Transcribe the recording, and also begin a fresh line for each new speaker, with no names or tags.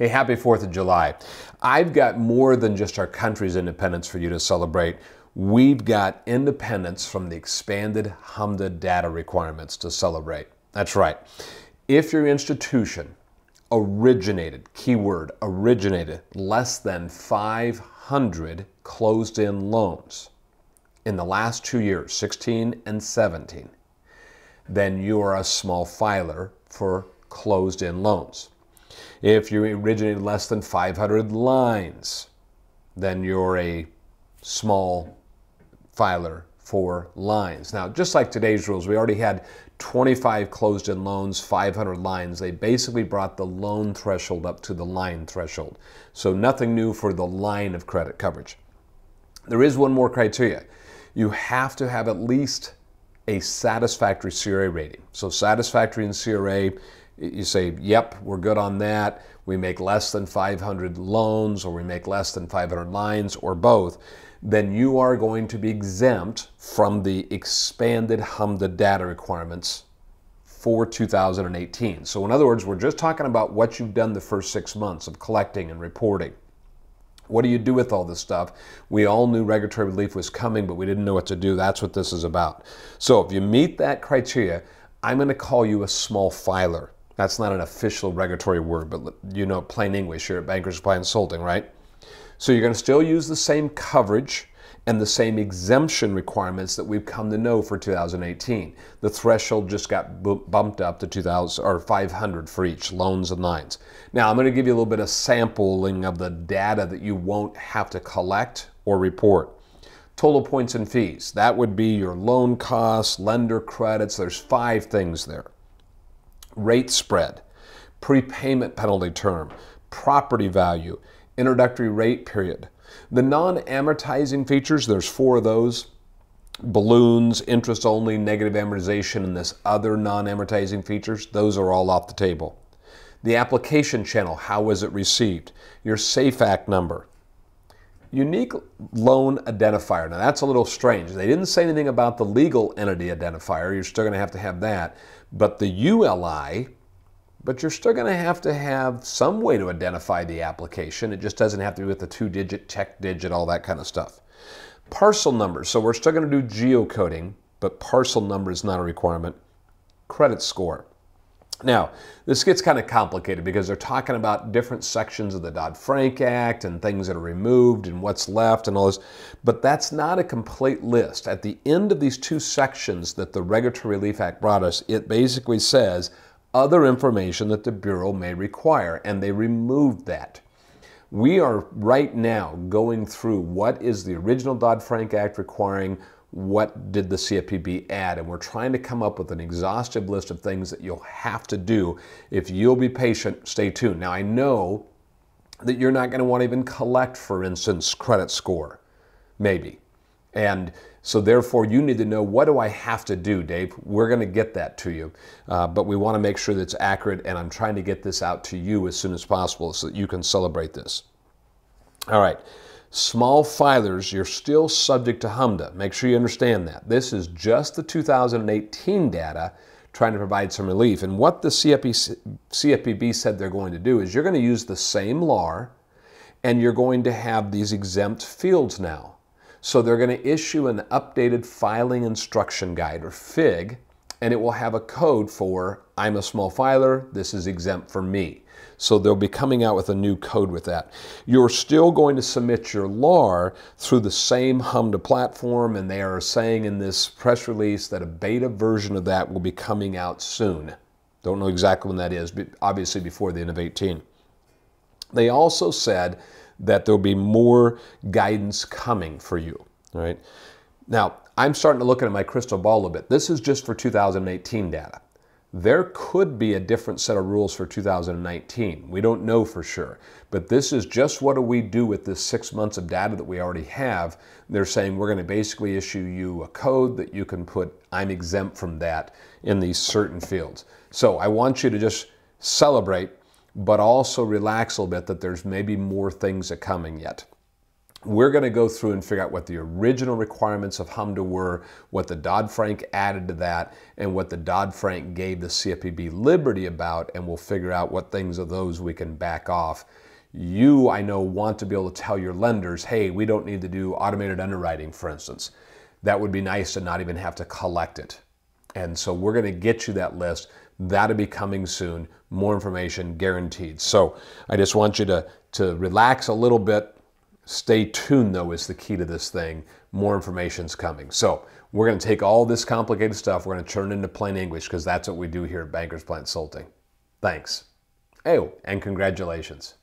Hey, happy 4th of July. I've got more than just our country's independence for you to celebrate. We've got independence from the expanded HMDA data requirements to celebrate. That's right. If your institution originated, keyword, originated less than 500 closed-end loans in the last two years, 16 and 17, then you are a small filer for closed-end loans. If you originated less than 500 lines, then you're a small filer for lines. Now, just like today's rules, we already had 25 closed-end loans, 500 lines. They basically brought the loan threshold up to the line threshold. So nothing new for the line of credit coverage. There is one more criteria. You have to have at least a satisfactory CRA rating. So satisfactory in CRA you say, yep, we're good on that. We make less than 500 loans or we make less than 500 lines or both, then you are going to be exempt from the expanded HMDA data requirements for 2018. So in other words, we're just talking about what you've done the first six months of collecting and reporting. What do you do with all this stuff? We all knew regulatory relief was coming, but we didn't know what to do. That's what this is about. So if you meet that criteria, I'm going to call you a small filer. That's not an official regulatory word, but you know plain English here at Bankers Compliance Consulting, right? So you're going to still use the same coverage and the same exemption requirements that we've come to know for 2018. The threshold just got bumped up to 2000 or 500 for each loans and lines. Now I'm going to give you a little bit of sampling of the data that you won't have to collect or report. Total points and fees. That would be your loan costs, lender credits. There's five things there rate spread, prepayment penalty term, property value, introductory rate period. The non-amortizing features, there's four of those, balloons, interest only, negative amortization, and this other non-amortizing features, those are all off the table. The application channel, how was it received? Your SAFE Act number. Unique loan identifier. Now that's a little strange. They didn't say anything about the legal entity identifier. You're still going to have to have that. But the ULI, but you're still going to have to have some way to identify the application. It just doesn't have to be with the two digit, check digit, all that kind of stuff. Parcel numbers. So we're still going to do geocoding, but parcel number is not a requirement. Credit score. Now, this gets kind of complicated because they're talking about different sections of the Dodd-Frank Act and things that are removed and what's left and all this, but that's not a complete list. At the end of these two sections that the Regulatory Relief Act brought us, it basically says other information that the Bureau may require, and they removed that. We are right now going through what is the original Dodd-Frank Act requiring, what did the CFPB add? And we're trying to come up with an exhaustive list of things that you'll have to do. If you'll be patient, stay tuned. Now, I know that you're not going to want to even collect, for instance, credit score, maybe. And so therefore, you need to know, what do I have to do, Dave? We're going to get that to you, uh, but we want to make sure that's accurate, and I'm trying to get this out to you as soon as possible so that you can celebrate this. All right. Small filers, you're still subject to HMDA. Make sure you understand that. This is just the 2018 data trying to provide some relief. And what the CFP, CFPB said they're going to do is you're going to use the same LAR and you're going to have these exempt fields now. So they're going to issue an updated filing instruction guide or FIG and it will have a code for I'm a small filer, this is exempt for me. So they'll be coming out with a new code with that. You're still going to submit your LAR through the same HMDA platform, and they are saying in this press release that a beta version of that will be coming out soon. Don't know exactly when that is, but obviously before the end of 18. They also said that there'll be more guidance coming for you. All right. Now, I'm starting to look at my crystal ball a little bit. This is just for 2018 data. There could be a different set of rules for 2019. We don't know for sure. But this is just what do we do with this six months of data that we already have. They're saying we're going to basically issue you a code that you can put, I'm exempt from that in these certain fields. So I want you to just celebrate, but also relax a little bit that there's maybe more things are coming yet. we're going to go through and figure out what the original requirements of HMDA were, what the Dodd-Frank added to that, and what the Dodd-Frank gave the CFPB liberty about, and we'll figure out what things of those we can back off. You, I know, want to be able to tell your lenders, hey, we don't need to do automated underwriting, for instance. That would be nice to not even have to collect it. And so we're going to get you that list. That'll be coming soon. More information guaranteed. So I just want you to, to relax a little bit Stay tuned, though, is the key to this thing. More information's coming. So we're going to take all this complicated stuff, we're going to turn it into plain English because that's what we do here at Bankers Compliance Consulting. Thanks. Oh, and congratulations.